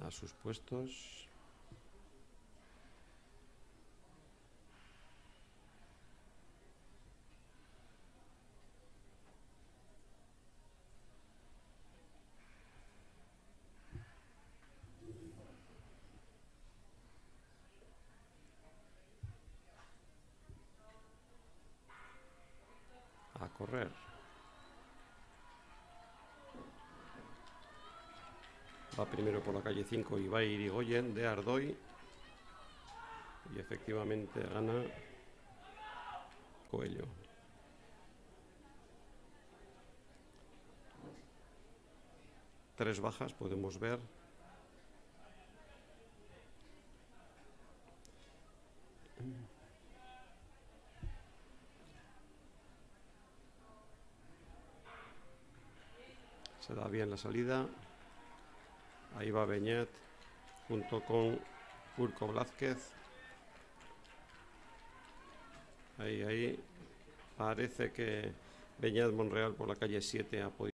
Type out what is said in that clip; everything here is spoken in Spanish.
a sus puestos. A correr. Va primero por la calle 5 Ibai Irigoyen de Ardoy. Y efectivamente gana Coello. Tres bajas podemos ver. Se da bien la salida. Ahí va Beñat junto con Urco Blázquez. Ahí, ahí. Parece que Beñat Monreal por la calle 7 ha podido.